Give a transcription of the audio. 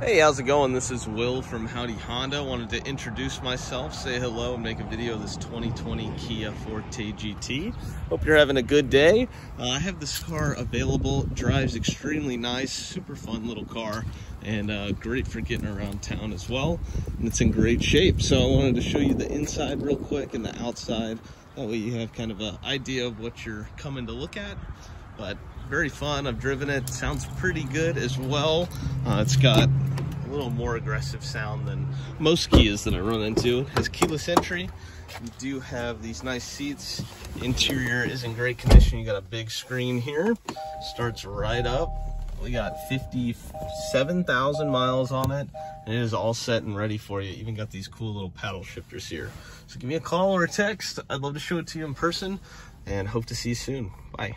Hey, how's it going? This is Will from Howdy Honda. Wanted to introduce myself, say hello, and make a video of this 2020 Kia Forte GT. Hope you're having a good day. Uh, I have this car available. Drives extremely nice, super fun little car, and uh, great for getting around town as well. And it's in great shape. So I wanted to show you the inside real quick and the outside. That way you have kind of an idea of what you're coming to look at. But very fun. I've driven it. Sounds pretty good as well. Uh, it's got a little more aggressive sound than most Kias that I run into. It has keyless entry. You do have these nice seats. Interior is in great condition. You got a big screen here. Starts right up. We got 57,000 miles on it. And it is all set and ready for you. Even got these cool little paddle shifters here. So give me a call or a text. I'd love to show it to you in person and hope to see you soon. Bye.